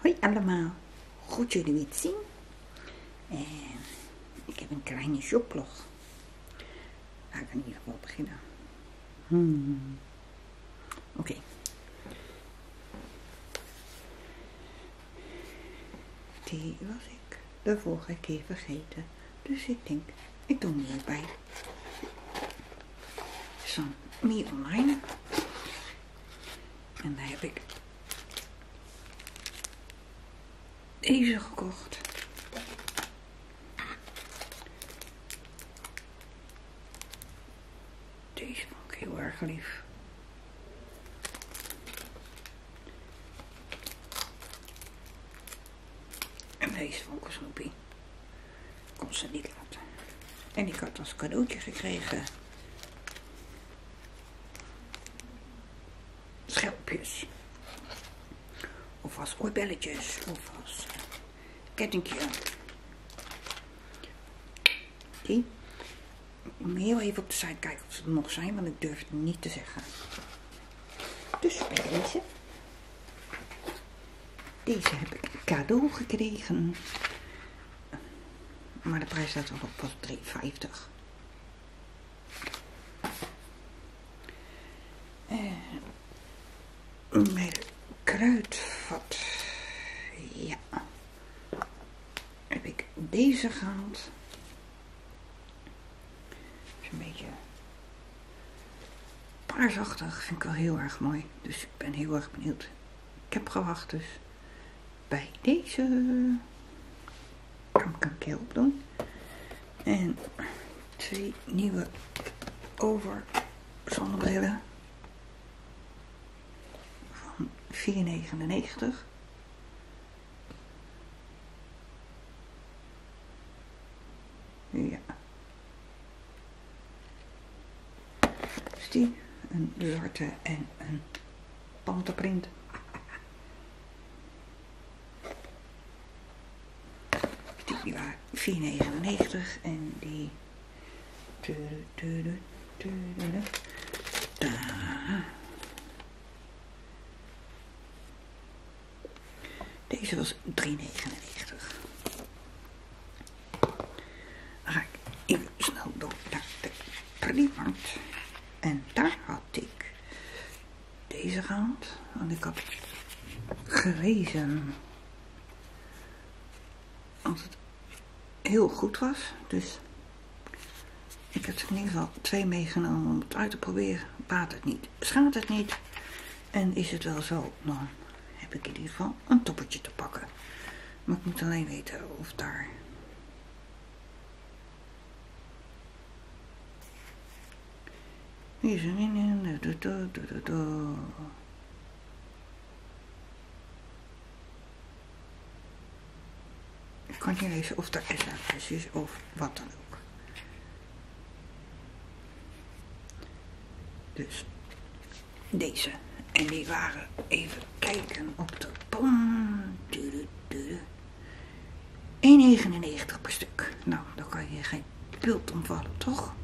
Hoi allemaal, goed jullie weer te zien. En ik heb een kleine shoplog. Laat ik in ieder geval beginnen. Hmm. Oké. Die was ik de vorige keer vergeten. Dus ik denk, ik doe hem hierbij. Zo, Me Online. En daar heb ik deze gekocht. Deze vond ik heel erg lief. En deze vond ik een snoepie. Kon ze niet laten. En ik had als cadeautje gekregen schelpjes. Als oorbelletjes. Of als kettingje. Die. Ik moet heel even op de site kijken of ze er nog zijn, want ik durf het niet te zeggen. Dus bij deze. Deze heb ik cadeau gekregen. Maar de prijs staat nog op pas 3,50. En bij de kruidvat. Ja. Deze. Is een beetje paarsachtig. Vind ik wel heel erg mooi. Dus ik ben heel erg benieuwd. Ik heb gewacht dus bij deze. Kan ik een keer op doen. En twee nieuwe over zonnebrillen. 4,99. Ja. Dus die, een zwarte en een panterprint. Die waren 4,99 en die... Tudu, tudu, tudu. Deze was 3,99. Dan ga ik even snel door naar de Primarkt. En daar had ik Want ik had gelezen dat het heel goed was. Dus ik heb er in ieder geval twee meegenomen om het uit te proberen. Baat het niet, schaadt het niet. En is het wel zo, dan heb ik in ieder geval een toppertje te pakken. Maar ik moet alleen weten of daar... Hier is een in. Ik kan niet lezen of er sms is of wat dan ook. Dus deze. En die waren even kijken op de bon. 1,99 per stuk. Nou, dan kan je geen pult omvallen, toch?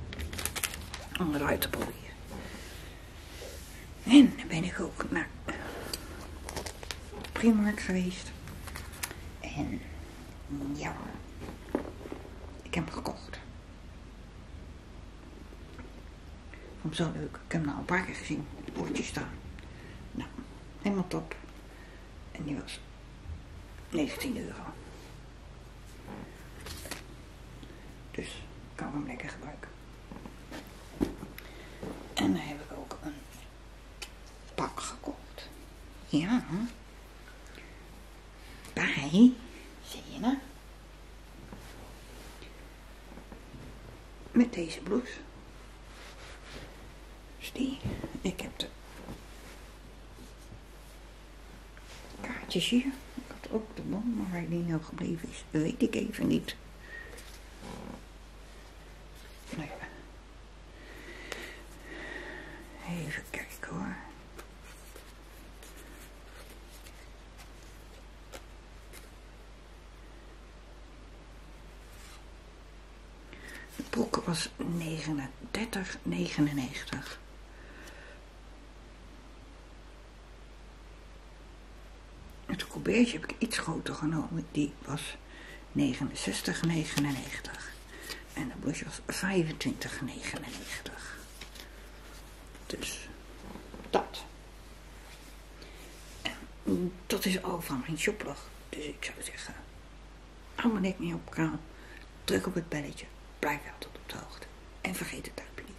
Om eruit te proberen. Ben ik ook naar Primark geweest. En ja, ik heb hem gekocht. Vond hem zo leuk. Ik heb hem nou een paar keer gezien. Bordje staan. Nou, helemaal top. En die was 19 euro. Dus ik kan hem lekker gebruiken. En dan heb ik ook een pak gekocht. Ja. Bij, zie je nou? Met deze blouse. Dus die, ik heb de kaartjes hier. Ik had ook de bon, maar waar die nou gebleven is, weet ik even niet. Nou ja. Even kijken hoor. Broek was 39,99. Het colbertje heb ik iets groter genomen. Die was 69,99. En de blusje was 25,99. Dus dat. Dat is al van mijn shoplog. Dus ik zou zeggen, abonneer niet op kanaal. Druk op het belletje. Blijf altijd op de hoogte. En vergeet het duimpje niet.